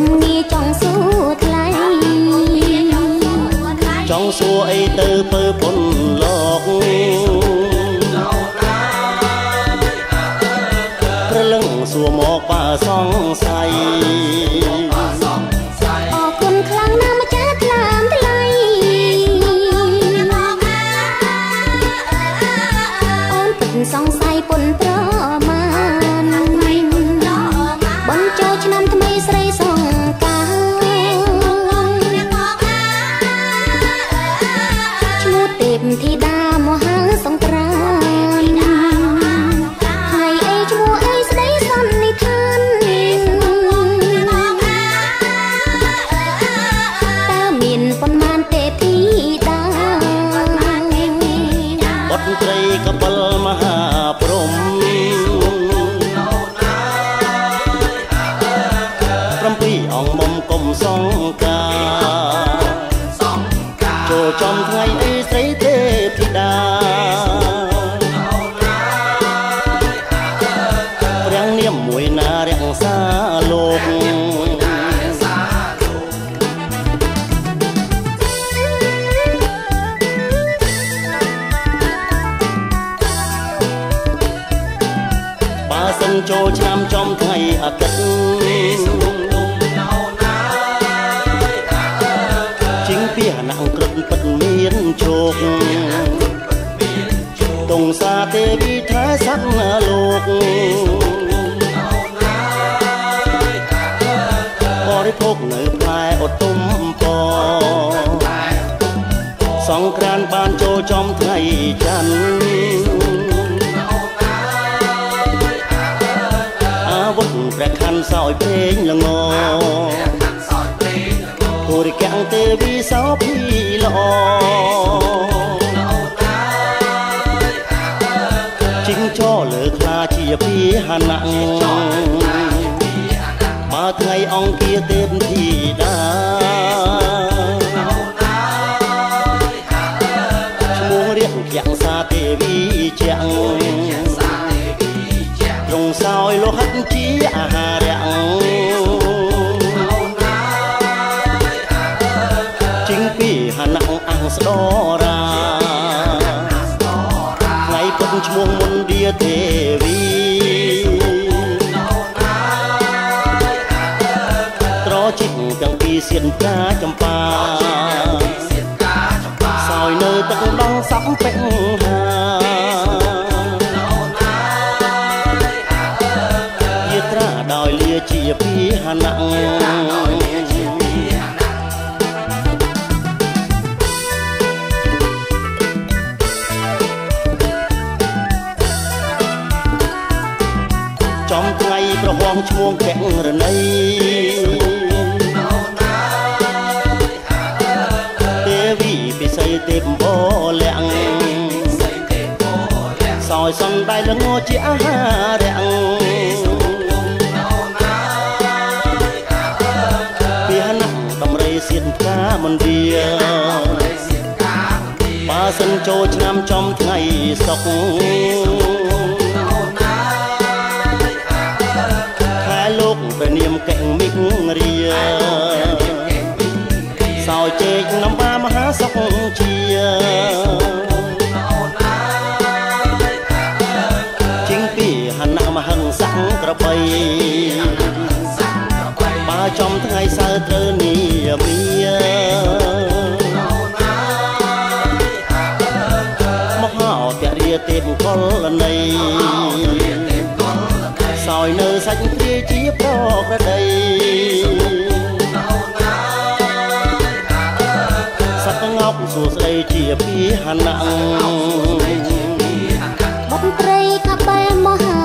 ពុំងាចង់សួរថ្លៃចង់សួរអីទៅពើពុនលោកព្រលឹងសួរមកប៉ាសង្ស័យ ត្រីកបិលមហាព្រំ7អង្គមុំគុំសង្កាចូលចំថ្ងៃអីស្រីទេពធី នចូលឆ្នាំចំថ្ងៃអាទិត្យពាហនៈក្រឹតពិតមានជោគតុងសាទេវីថែសត្វលោកបរិភោគនៅផ្លែអត់ទុំពសង្ក្រានបានចូលចំថ្ងៃច័ន្ទ សោយពេញល្ងគូរិកាំងទេវីសោភីល្អជីងចោលើខ្លាជាពីហណៈបើថ្ងៃអង្គាទេពធី មោះមុនឌាទេវីត្រជីកទាំងពីរសៀនផ្កាចម្ប៉ាសោយនៅទឹកដងសាប់ពេញហាយាត្រាដោយលាជាពីហណៈ ចំថ្ងៃប្រហងឈ្មោះកែងរណីទេវីពិសីទេពបលាក់សោយសំដៃលងជាអាហាររាំងពីហណៈដំរីសៀនផ្កាមន្ទាបើសិនចូលឆ្នាំចំថ្ងៃសុក ណៈមន្ត្រីកបែមហា